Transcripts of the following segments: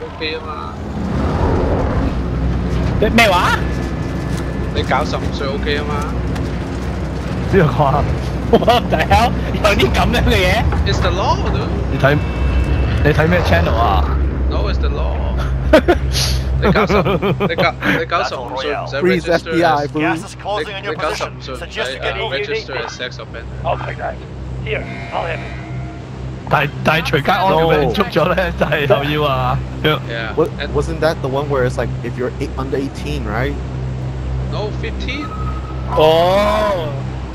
OK 啊嘛，咩咩話？你搞十五歲 OK 啊嘛邊個講啊？What the hell？有啲咁樣嘅嘢？，It's the law。你睇你睇咩 channel 啊？No, it's the law 你搞十，你搞你搞十五歲唔使 Freeze register FBI, as- bro. Gas is 你 on 你 your 搞十.五歲唔使 Suggest you 誒 get register EUV. as sex offender。I'll take that. Here, I'll have it. 但係但係隨街安咁俾人捉咗咧，就係又要啊，Yeah. Wasn't that the one where it's like if you're under 18, right? no fifteen。哦，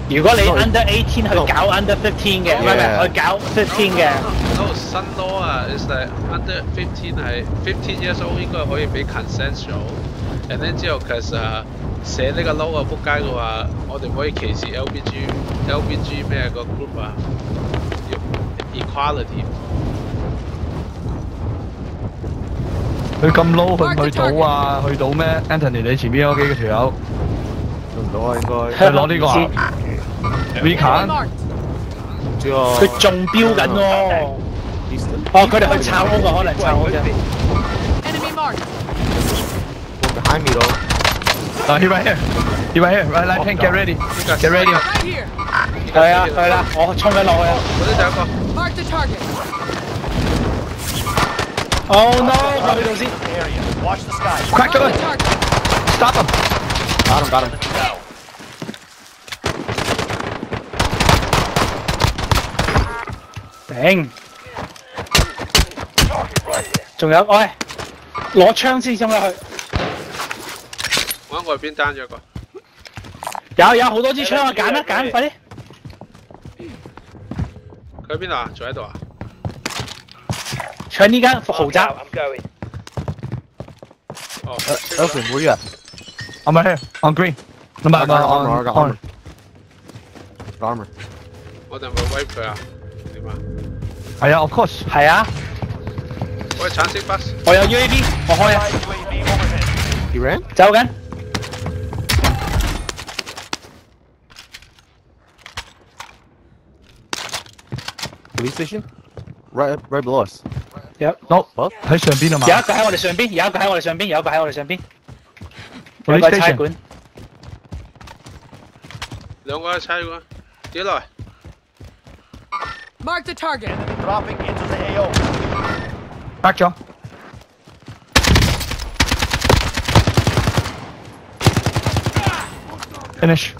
如果你 under eighteen 去搞 under fifteen 嘅，唔係唔係去搞 fifteen 嘅，No 新 law 啊，is that under fifteen 係 fifteen years old 應該可以俾 consensual。and then 之後其實啊寫呢個 law 啊，撲街嘅話，我哋唔可以歧視 LBG LBG 咩個 group 啊 ，equality。佢咁 low 去唔去到啊？去到咩？Anthony 你前边嗰几个条友，用唔到啊，应该。佢攞呢个啊 V 卡，唔知啊。佢中标紧喎。 Easton 哦，佢哋去抄屋啊，可能抄屋啫。 Enemy marked. behind me though. 嗱，he right here，he right here，right right tank get ready，get ready。 Right here. 系啊，系啦，我冲紧落去啊。嗰啲第一个。 Mark the target. Oh no！我去到先。 Area. Watch the sky. crack 咗 Mark 佢 the target. ，stop him。 Got him, got him. Go. 顶。仲有，喂，攞枪先冲入去。我喺外边单咗个。有有好多支枪啊，拣啦拣，快啲！ 佢喺邊度啊？仲喺度啊？搶呢間豪宅。I'm going. 哦，Uh, Elson, where you at? I'm right here on green。唔係 I 唔 got 係 armor, I on got on armor. Got armor. 我哋係咪威佢啊？點啊？係啊，of course。係啊，喂，橙色 bus。我有 UAV，我開啊，UAV overhead. He ran? 走緊。Police station? Right, right below us. 有 no 好喺上边啊嘛有一个喺我哋上边，有一个喺我哋上边，有一个喺我哋上边。有 Police 个喺差 station 馆。两个喺差馆，几耐？ Mark the target. Dropping into the AO. back 咗。finish。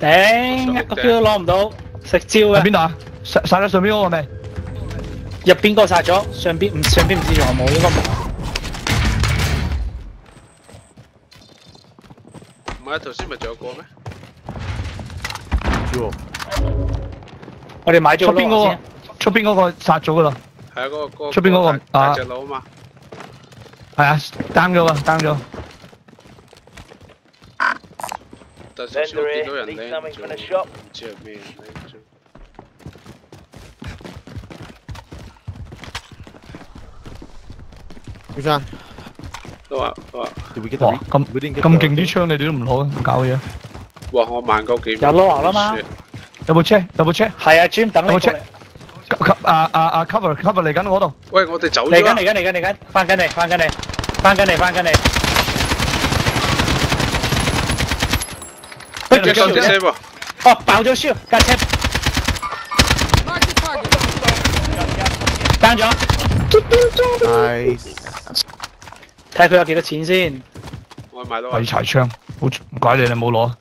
顶，一个 kill 都攞唔到， 食蕉嘅。喺邊度啊？殺殺咗上邊嗰個未？入邊個殺咗，上邊唔上邊唔知仲有冇，應該冇。唔係頭先咪仲有個咩？Jewel. 我哋買咗個出邊嗰個。出邊嗰個殺咗噶啦。係啊，嗰個嗰個出邊嗰個大啊大隻佬啊嘛。係啊，down 咗啊，down 咗。但係少少見到人.唔知係咩 咗。Who's on? 都话都话， Did we get the 哇， re- 咁 We didn't get 咁 the- 劲啲枪你哋都唔攞，咁搞嘢。哇！我慢够几秒。有 lower 啦嘛 Shit 有部车，有部车，系啊，Jim 等你过嚟有部车。吸啊啊啊 cover cover 嚟紧嗰度。喂，我哋走嚟紧咗啊。嚟紧嚟紧嚟紧，翻紧嚟翻紧嚟，翻紧嚟翻紧嚟。一嚿啲车喎。哦，爆咗烧，架车 Mark the target. 单咗， Nice. 睇下佢有几多钱先。我买到啊废。柴枪，好唔怪你你冇攞。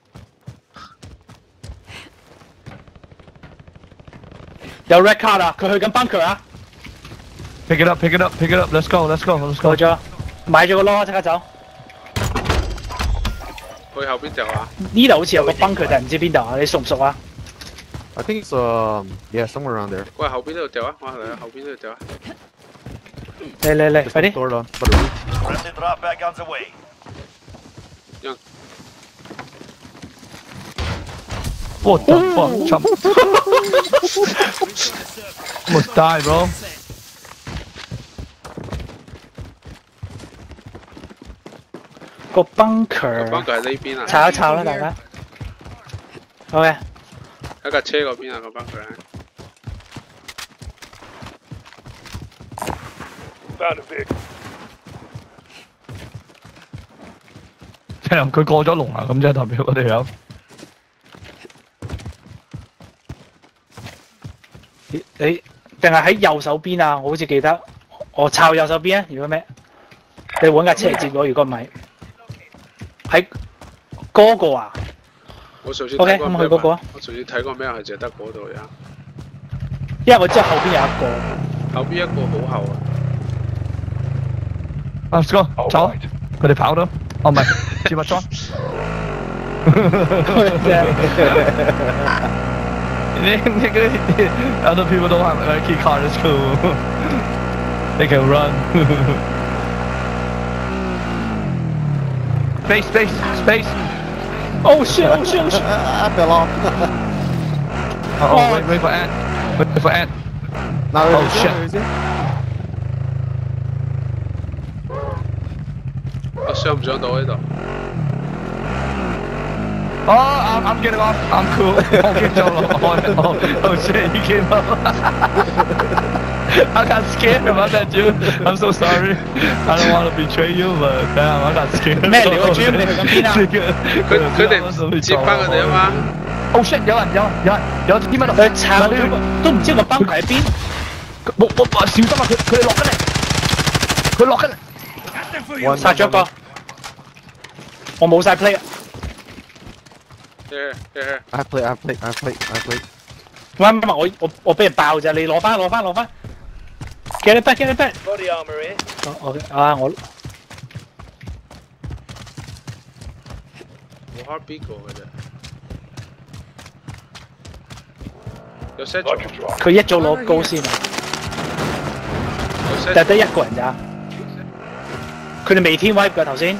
有 red card 啊，佢去紧 bunker 啊， Pick it up, pick it up, pick it up. Let's go, let's go, let's 过 go. 咗，买咗个咯，即刻走。去后边就啊。呢度好似有个 bunker，但系唔知边度啊？你熟唔熟啊？ I think it's um yeah somewhere around there. 喂，后边呢度掉啊！我嚟后边呢度掉啊！ 嚟嚟嚟， Just 快 look 啲！ toward on. But the roof. Friendly drop back on the way. What the fuck? Chum. Almost died, bro. 个个 bunker， bunker 喺呢边啊，炒一炒啦，大家。好嘅，喺架车嗰边啊个 bunker 即係佢過咗龍啊，咁即係代表我哋有。你你定係喺右手邊啊？我好似記得，我抄右手邊啊！如果咩？你揾架車嚟接我，如果唔係喺嗰個啊，我上次過咩咁去嗰個啊我上次睇過咩係淨係得嗰度呀，因為我知道後邊有一個。後邊一個好後啊，啊 Let's go. All Ciao. Right. Got a powder on my. See what's on? Other people don't have a key card at school. they can run. space, space, space. Oh shit, oh shit, oh shit. I fell off. Uh oh, oh, wait, wait for Ant. Wait for Ant. No, oh shit. There, 上唔上到呢度？Oh, I'm, I'm getting off. I'm cool. Okay, Joel. Oh, oh, oh shit, he came up. I got scared about that, dude. I'm so sorry. I don't want to betray you, but damn, I got scared. 咩嚟喎，Jim？你去緊邊啊佢佢哋接翻佢哋啊嘛，Oh shit！有人有人有人有人邊喺度？佢抄咗個都唔知個崩喺邊。冇冇冇小心啊！佢佢哋落緊嚟，佢落緊嚟。One 殺咗一個，我冇晒 play 啊！Here, here. I play, I play, I play, I play. 唔係唔係，我我我俾人爆咋，你攞翻攞翻攞翻，get it back，get it back。Body armor here. 我啊我冇 hard beat 過嘅啫。有 set 咗，佢一早攞高先啊，但係得一個人咋，佢哋未天 wipe 㗎頭先，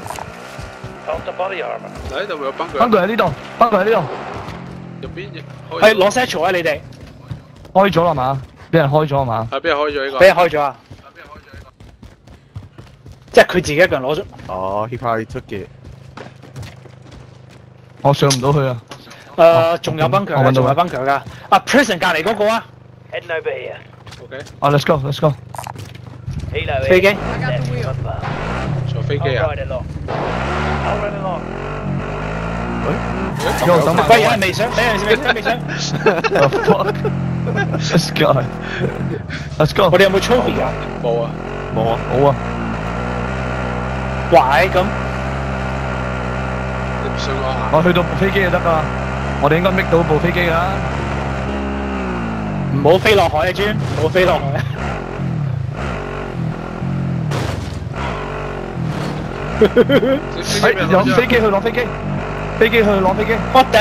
Counter body armor. 嗱呢度咪有崩佢，崩佢喺呢度，崩佢喺呢度，入边开系攞 satchel 啊你哋，开咗啦嘛？俾人开咗啊嘛？系边人开咗呢个？俾人开咗啊，即系佢自己一个人攞咗， Oh, he probably took it. 我上唔到去啊！诶仲有崩强嘅，我揾到啦仲有崩强㗎，啊 prison 隔离嗰个啊， Heading over here. OK，啊，let's go，let's go。 Helo 飞机 I got the wheel. 坐飞 I'll 机啊！ ride along. I'll ride along. 右手埋。喂有人未上，有人未上未上， The fuck? This guy. Let's go. 我哋有冇 trophy 啊？冇啊，冇啊，冇啊。坏咁，你唔信我啊？我去到部飞机就得㗎，我哋应该搣到部飞机㗎。唔好飞落海啊 Jim，唔好飞落海 啊！系有飞机去攞飞机，飞机去攞飞机，我顶，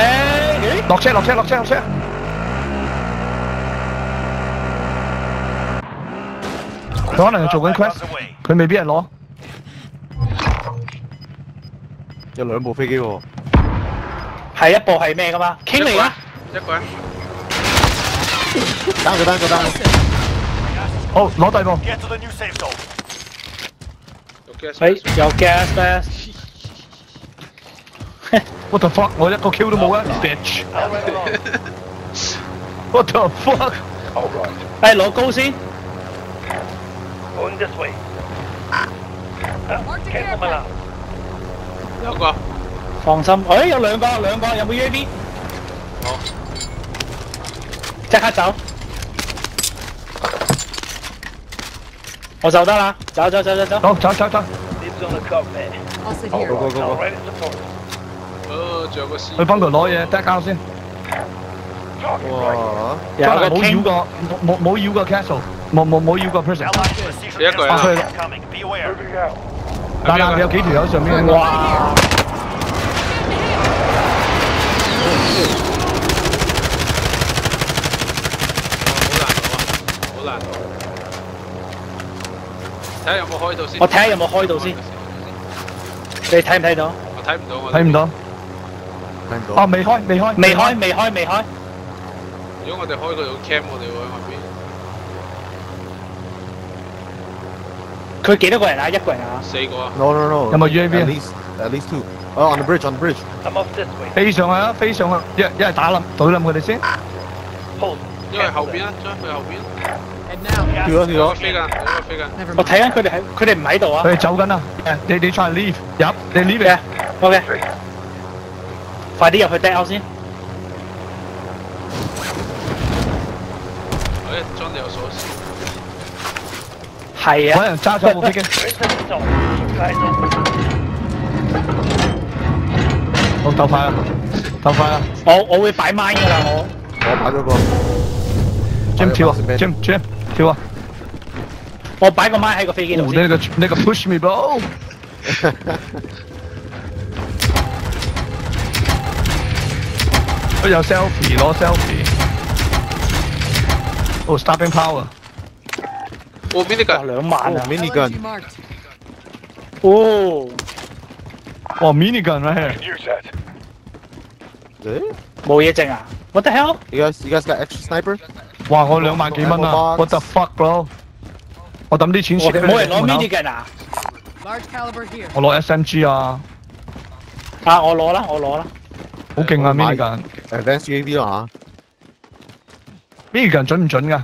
咦？落车落车落车落车。佢可能系做紧 Five quest， guns away. 佢未必系攞。有两部飞机喎。系一部系咩㗎嘛？倾嚟啊！一个人，单个单个单个。好，攞第二部。 gas 咩？喂，有 gas 咩？我的 fuck，我一个 kill 都冇啊，bitch！我的 fuck！哎，攞高先。On this way。有个。放心，哎，有两个，两个，有冇 UAV？好。即刻走。我就得啦，走走走走走。走走走走， Dibs on the cockpit. I'll sit Go here. go go I'll go. ride it support. 哦，仲有个 C，去帮佢攞嘢，deck out 先。哇！有个真系冇绕 king，过，冇冇冇绕过 castle，冇冇冇绕过 prison。 Allied precision 一个人啊 airstrike incoming. Be aware. 但系你有几条友上边？哇！ 睇下有冇开到先。我睇下有冇开到先你睇唔睇到？我睇唔到，我睇唔。到。睇唔哦，到。未开，未开，未开，未开，未开。如果我哋开嗰度 cam，我哋会喺边？佢几多个人啊？一个人啊？四个啊。 No no no. 有冇 UAV 啊 At least at least two. Oh, on the bridge, on the bridge. I'm off this way. 飞上去啊，飞上去，一一系打冧，怼冧佢哋先。 Hold. 因为后边啊，将佢后边。 And now, 跳咗跳咗，有个飞紧，有个飞紧。 Never 我 mind. 睇紧佢哋喺，佢哋唔喺度啊佢。哋走紧啊！诶你你 try leave 入，你 leave 嘅嘅。 ，OK，快啲入去 dead out 先。诶，装你有锁匙。系啊，揾人揸走部飞机。 Mission solved. You guys are 好斗快啦，斗快啦我我会摆 mine 㗎啦，我我摆咗个。 ！Jim 跳啊摆咗个！Jim Jim 跳啊！我擺個 mine 喺個飛機哦度先。那個那個 push me bro！都有 selfie 攞 selfie。哦，stopping power。哦，邊啲哇，㗎？兩萬啊！mini gun，marked. 哦，哇，mini gun right here。誒冇嘢剩啊！What the hell？，you guys you guys got extra sniper？哇！我两万几蚊啊 Ammo box ！What the fuck bro？我抌啲钱蚀俾你冇人攞门口 mini gun 啊！ Large caliber here. 我攞 SMG 啊！啊，我攞啦，我攞啦。好劲啊我买 mini gun。 advanced UAV 啊 mini gun 准唔准㗎？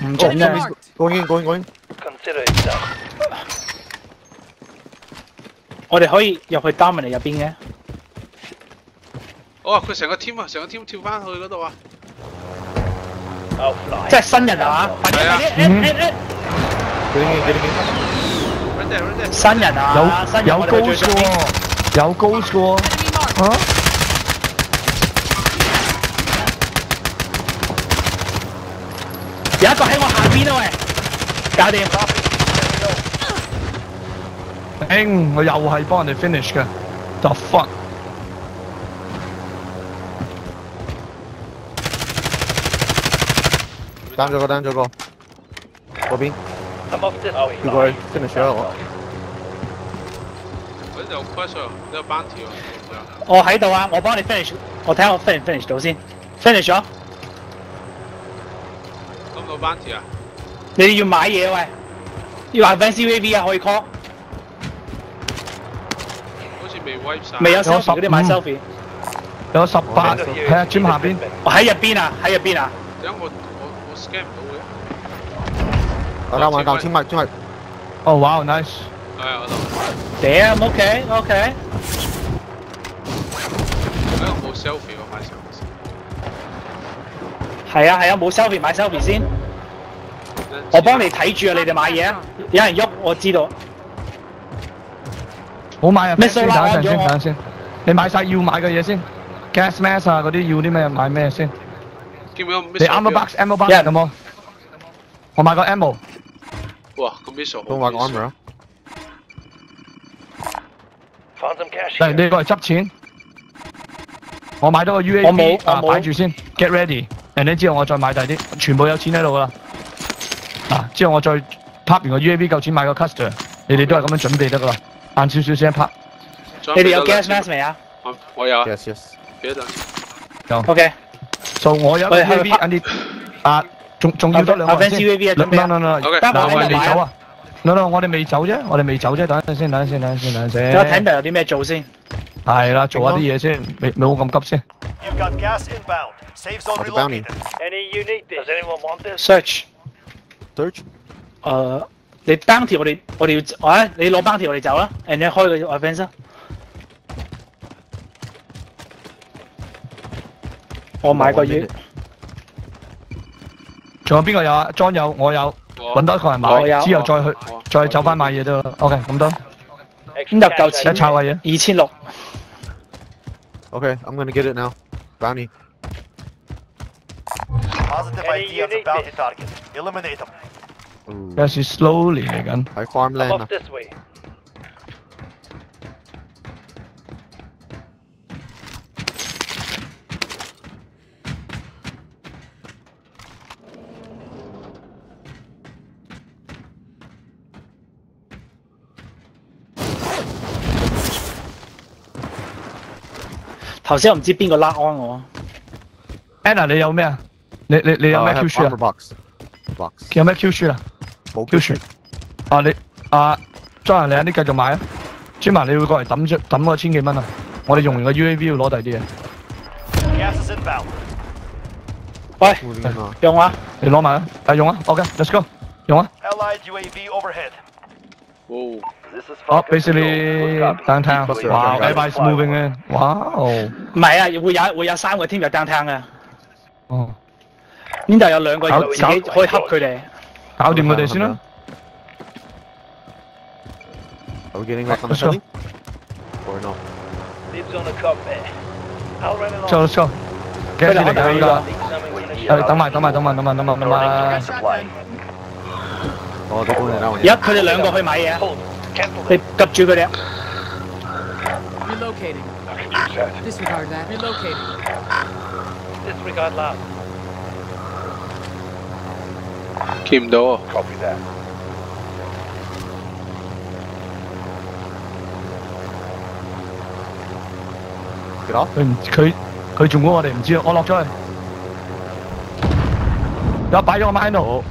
唔 Enemy 准啊！ marked. ，going in going going， Consider it done. 我哋可以入去 Dominant 入边嘅。哦，佢成个 team 啊，成个 team 跳翻去嗰度啊！ I'll fly. 即系新人啊！快啲系啊快啲嗯 at at at！ getting in getting in， Right there, right there。新人啊！新人有有我哋 ghost 去最上边喎，有 ghost 喎 Enemy marked. 吓！有一个喺我下边啊喂，搞掂。顶，我又系帮人哋 finish 嘅，the fuck！ 单咗个单咗个，嗰边 I'm off this way. 跳过去 finish 咗我，嗰度有 quest 啊，都有班条啊。我喺度啊！我帮你 finish，我睇下我 finish 唔 finish 到先。finish 咗，咁冇班条啊？你哋要买嘢喂，要 advance UAV 啊，可以 call。好似未 wipe 晒。未有有 selfie 嗰啲买15 selfie。有十八， Send of 睇下 UAV Jim 下边 has，been 我喺入边啊，喺入边啊。点解我我我 scan 唔到嘅？我单玩单清埋清埋，哦哇，nice！系啊，我度。 Damn OK OK。诶，我冇 selfie 我买 selfie。系啊系啊，冇 selfie 买 selfie 先。我帮你睇住啊，你哋买嘢啊。有人喐，我知道。好买啊！咩先 solar 等一阵先，安咗我等阵先。你买晒要买嘅嘢先，gas mask 啊嗰啲要啲咩买咩先？ 见唔见我你 ammo box ammo box 有人有冇？我买个 ammo，哇，个 missile 都买个 armor 啊， Found some cash 嚟 here. 你过嚟执钱。我买多个我冇 UAV 啊，我冇摆住先，get ready。人哋之后我再买大啲，全部有钱喺度噶啦。啊，之后我再拍完个 UAV 够钱买个 custer，你哋都系咁样准备得噶啦，晏少少先拍。你哋有 gas mask 未啊我我有啊， yes yes，俾两。 ？OK。 就我有一个喂系咪 UAV，拍晏啲啊，仲仲要多两个人 Advance 先。 UAV 啊准备啊 no no no， OK，得我嗱，我哋喺度买啊未走啊。no no，我哋未走啫，我哋未走啫，等阵先，等阵先，等阵先，等阵睇下先。 Tender 有啲咩做先。系啦，做下啲嘢先，未冇咁急先。 You've got gas inbound. Safe zone Got the bounty. relocated. Any unique Does anyone want this? Search。 search，诶，你 bounty 我哋我哋要，啊，你攞 bounty 我哋走啦，and then 开个 offense 啦。 我买个月，仲有边个有啊？John 有，我有，我揾多一个人买我有，之后再去我再走翻买嘢都 OK，咁得。 Extra 咁就 cash 够 right 钱一炒嘅嘢。二千六。 Okay, I'm gonna get it now. Bounty. Positive ID on the bounty target. Eliminate them. Ooh, 有时 slowly 嚟紧。喺 farmland 啊 this way. 头先我唔知边个拉安我。Anna 你有咩啊？你你你有咩 Q 书啊？有咩 Q 书啊？冇 Q 书。啊你啊张仁你啊你继续买啊！朱文你会过嚟抌出抌个千几蚊啊！我哋用完个 UAV 要攞第啲嘢。喂，用啊！你攞埋啊！啊用啊，OK，Let's、go，用啊！lyuav overhead。哦， This is Oh, basically downtown. Wow, everybody's moving in. Wow. 唔系啊，会有会有三个 team 入 downtown 嘅，哦，呢度有两个搞自己可以恰佢哋。搞掂佢哋先啦。 Are we getting back on the Let's go. telly? Or no? Dibs on the cockpit. I'll run it 之后 let's go。几多钱嚟㗎依家？诶等埋等埋等埋等埋等埋等埋。 Shotgun. Oh, they're going in that one. 而家佢哋两个去买嘢啊，你及住佢哋啊。 Relocating. Disregard that. Relocating. Disregard lab. 见唔到啊！ Copy that. ，Get off. 佢唔佢佢仲估我哋唔知啊！我落咗去。有摆咗个麦喺度。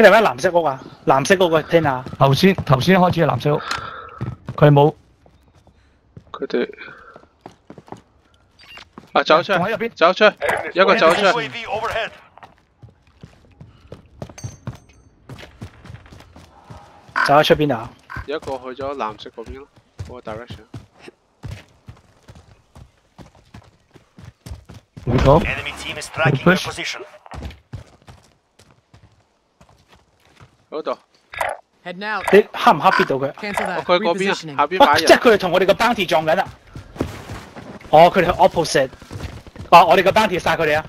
佢哋喺藍色屋啊，藍色屋個 tin 啊，頭先頭先開始係藍色屋，佢冇佢哋啊走出去，仲喺入邊。走出去，一個走出去，走喺出邊啊。一個去咗藍色嗰邊咯，嗰個 direction。好，Enemy team is tracking your Push. position. 嗰度。你黑唔黑必到佢？佢嗰边，下边人。即系佢哋同我哋个 bounty 撞紧啦！哦，佢哋 opposite。哦，我哋个 bounty 杀佢哋啊！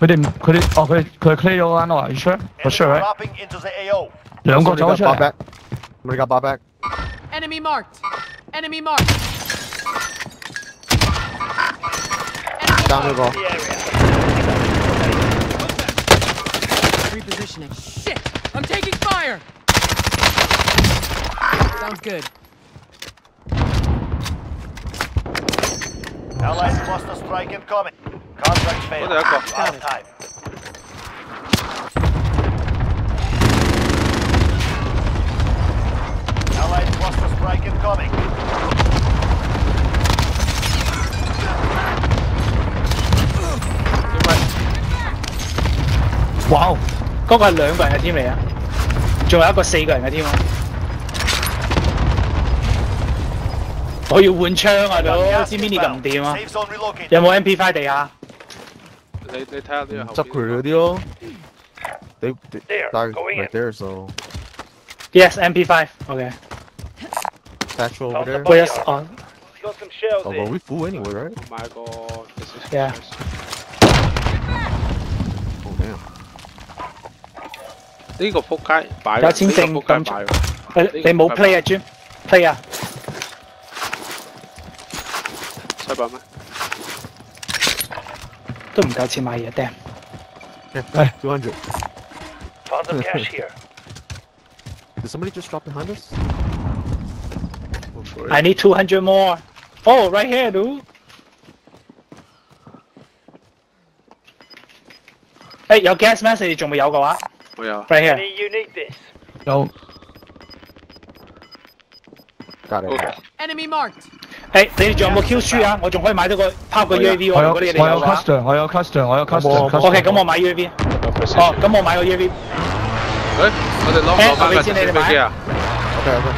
佢哋佢哋哦，佢佢 clear 咗弯咯，you sure？我 sure。两个走出嚟。我哋八 back。Enemy marked. Enemy marked. 打个。Repositioning. Shit! I'm taking fire! Sounds good. Allied cluster strike incoming. Contract failed. What the heck? Out of time. Allied cluster strike incoming. 哇！嗰个系两个人嘅 team 嚟啊，仲有一个四个人嘅 team 啊！我要换枪啊，佬！ Gas 知 mini 咁唔 inbound. 掂啊？ Safe zone relocated. 有冇 MP5 地下？你你睇下呢个后执佢边嗰啲咯。They, they There, died going right in. there, so Yes, MP5. OK. satchel over there. 我有哦 Got some shells Oh, well, we full anyway, right? 买个 Yeah. Oh 呢個撲街擺有錢剩咁擺喎，你你冇 play 啊，Jim play 啊！七百蚊。都唔夠錢買嘢，damn！Yeah, Hey. 200. Found some cash here. Did somebody just drop behind us? I need two hundred more. Oh, right here, dude. 誒有 gas mask 你哋仲未有嘅話 我有。 ，right here。 you need this? 有 Got it. OK， Enemy marked. 诶你哋仲有冇 Q 书啊？我仲可以买到个抛个 UAV 喎，我有如果你哋我有有嘅话。 custom，我有 custom，我有我 custom。 OK，咁我买 UAV。有 position 哦，咁我买个 UAV。诶，我哋攞唔攞翻架直诶我俾钱你哋买升飞机啊？ Okay, okay.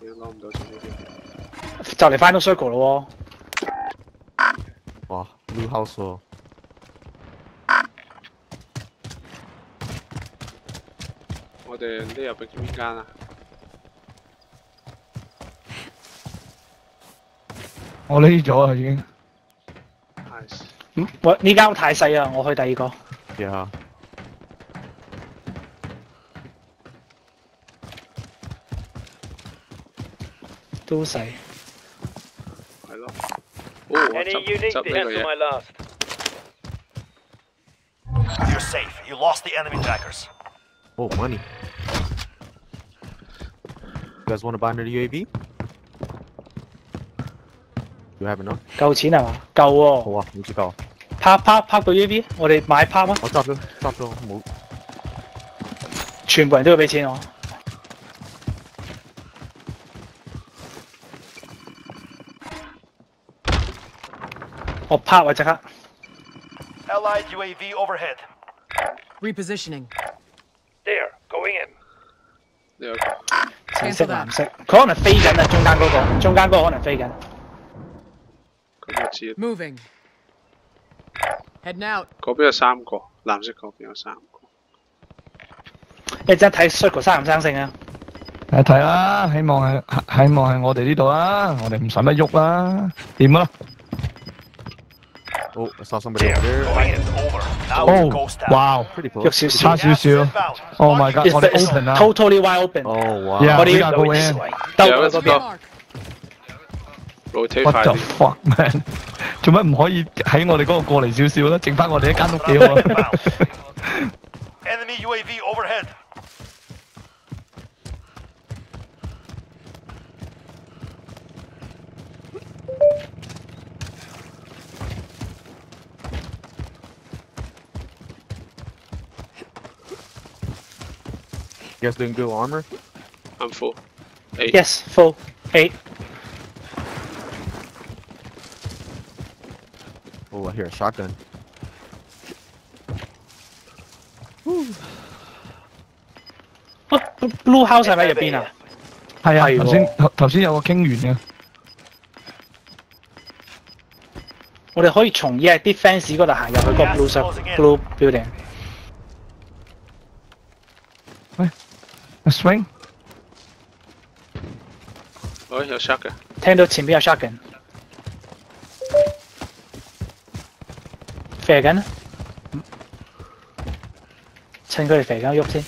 屌攞唔到直升飞机。就嚟 final circle 咯 Wow, blue house 喎。 我哋呢入边边间啊？我匿咗啊已经。 Nice。喎。嗯，喂，呢间屋太细啊，我去第二个。 Yeah. 都细。系咯。哦，我执执呢个嘢。 last. You're safe. You lost the enemy trackers. Oh, money. guys want to buy another UAV? Do you have enough? 够钱啊嘛？够喎。好啊，你似够。拍拍拍到 UAV，我哋买拍吗？我执咗，执咗，冇。全部人都要俾钱我。我拍啊，即刻。L I U A V overhead repositioning There, going in. There. 色蓝色，佢可能飛緊啊，中間嗰、個，中間嗰個可能飛緊。咁我知，Moving. Heading out. 嗰邊有三個，藍色嗰邊有三個。你真睇 circle 生唔生性啊！睇睇啦，希望系希望係我哋呢度啦，我哋唔使乜喐啦，掂啦。Oh, I saw somebody There, over there. going in. Over. Now 哦 it goes down. 哇 Pretty close. 喐少差少少少。 Inbound. Oh my god， It's- 我哋 it's open 啊 totally wide open。 Oh wow. Yeah，我哋 we gotta go in。兜有一个嗰边 Mark. rotate What 快 the 啲。 fuck man？做乜唔可以喺我哋嗰个过嚟少少咧？剩翻我哋一间屋几好啊！ Enemy UAV overhead. You guys doing good armor? I'm full. Eight. Yes, full eight。 Oh, I hear a shotgun. 乜 blue house 系咪入边啊？系啊，系喎头先头头先有个倾完嘅，我哋可以从依系啲 fence 嗰度行入去个 blue sub blue building。 swing 哦，有 shot 嘅。听到前边有 shotgun，射紧啊！趁佢哋射紧喐先。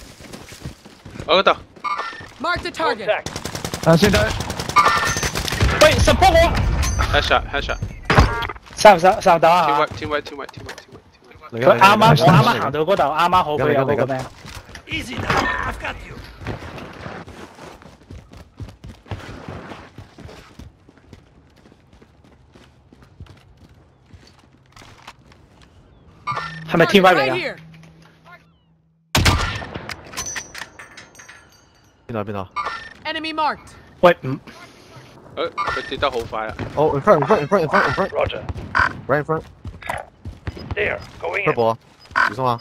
我嗰度。 Mark the target. Contact. 啊先得喂，support 我！ headshot headshot。收唔收收到 team 啊 white？team white team white team white team white。嚟紧佢啱啱我嚟紧啱啱行到嗰度，啱啱好佢有嗰个咩？ Easy now. I've got you. 係咪 T Y 嚟 Right 㗎？here. 邊度邊度 Enemy marked. 喂，唔誒，佢跌得好快啊！Oh, in front, in front, in front, in front, in front. Roger. Right in front. There, going in. Purple 啊，小心啊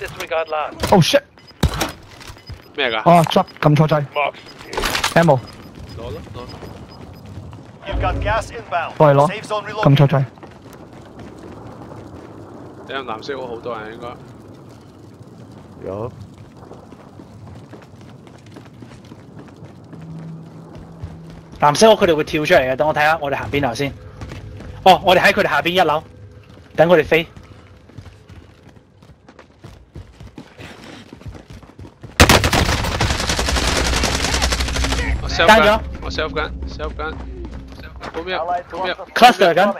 ！Disregard land. Oh shit！咩㗎？哦，執撳錯掣 Mark.，ammo 攞咯攞咯。You've got gas inbound. 過嚟攞 reloaded. 錯掣。睇下蓝色屋好多人应该有蓝色屋，佢哋会跳出嚟嘅。等我睇下，我哋行边度先。哦，我哋喺佢哋下边一楼，等佢哋飞。我 self gun，我 self gun，self gun，self，扑灭，扑灭，cluster 緊。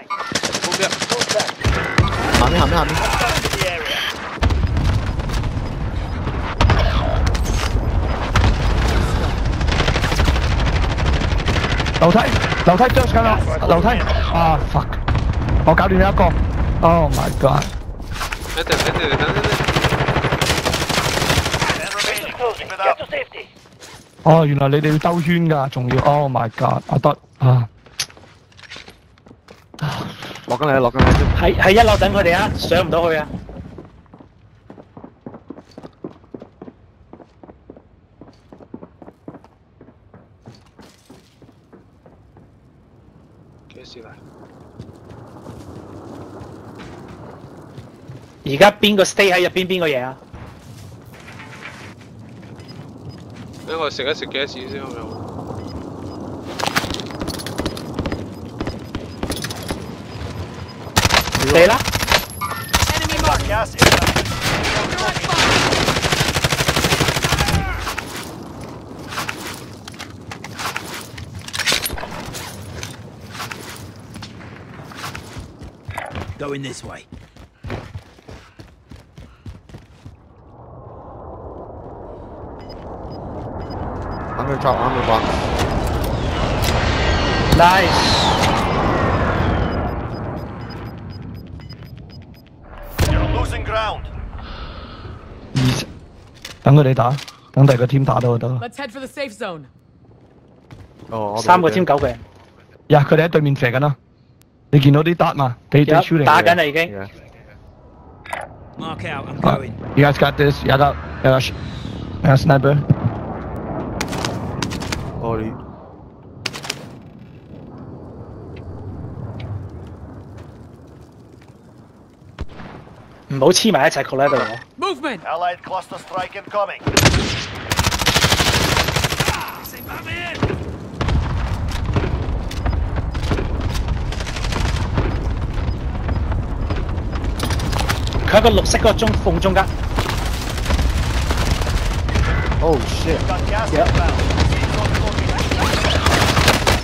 me up。 Contact. 下面下面下面， Contact in the area. 楼梯，楼梯 just 紧啦，楼梯啊 fuck！我搞掂咗一个，Oh my god！等阵等阵等阵等阵。 Ten remaining. Keep it up. Get to safety. 哦，原来你哋要兜圈㗎，仲要，Oh my god！我得啊， 落緊嚟落緊嚟先。喺喺一樓等佢哋啊，上唔到去啊！幾時嚟？而家邊個 stay 喺入邊，邊個嘢啊？俾我食一食幾多钱先好冇？Enemy mark. Going this way. I'm gonna drop armor box. Nice. 等佢哋打，等第二個 team 打到就得啦。Let's head for the safe zone. 哦，三個嘅 team 九個人。呀，佢哋喺對面射緊啦。你見到啲 dot 嘛？They they shooting。打緊啦已經。Yeah. Mark out. I'm Uh, going. You guys got this. Got, sh- you got sniper. Oh, 好黐埋一齊，佢喺度。movement! Allied cluster strike incoming. Ah, c'est pas vite! Oh shit. Yep.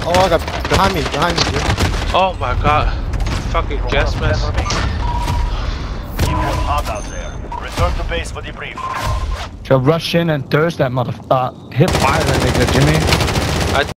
Oh, I got behind me, behind me. Oh my god. Fucking gas mask. Return to base for debrief. So rush in and thirst that mother. Uh, hit fire that nigga, Jimmy.